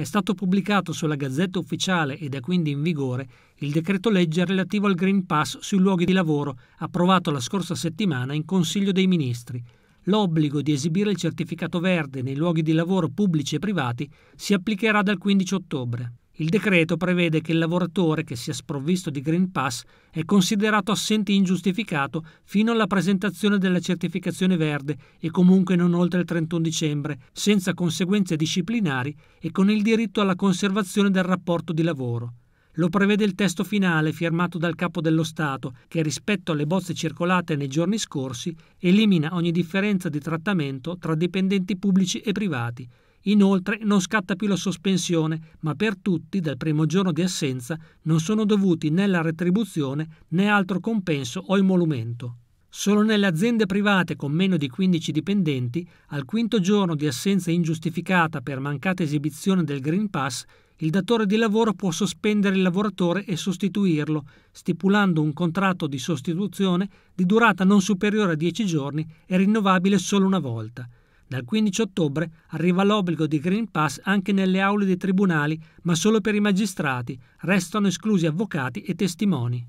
è stato pubblicato sulla Gazzetta Ufficiale ed è quindi in vigore il decreto legge relativo al Green Pass sui luoghi di lavoro, approvato la scorsa settimana in Consiglio dei Ministri. L'obbligo di esibire il certificato verde nei luoghi di lavoro pubblici e privati si applicherà dal 15 ottobre. Il decreto prevede che il lavoratore che sia sprovvisto di Green Pass è considerato assente ingiustificato fino alla presentazione della certificazione verde e comunque non oltre il 31 dicembre, senza conseguenze disciplinari e con il diritto alla conservazione del rapporto di lavoro. Lo prevede il testo finale firmato dal Capo dello Stato, che rispetto alle bozze circolate nei giorni scorsi elimina ogni differenza di trattamento tra dipendenti pubblici e privati Inoltre non scatta più la sospensione, ma per tutti dal primo giorno di assenza non sono dovuti né la retribuzione né altro compenso o emolumento. Solo nelle aziende private con meno di 15 dipendenti, al quinto giorno di assenza ingiustificata per mancata esibizione del Green Pass, il datore di lavoro può sospendere il lavoratore e sostituirlo, stipulando un contratto di sostituzione di durata non superiore a 10 giorni e rinnovabile solo una volta. Dal 15 ottobre arriva l'obbligo di Green Pass anche nelle aule dei tribunali, ma solo per i magistrati, restano esclusi avvocati e testimoni.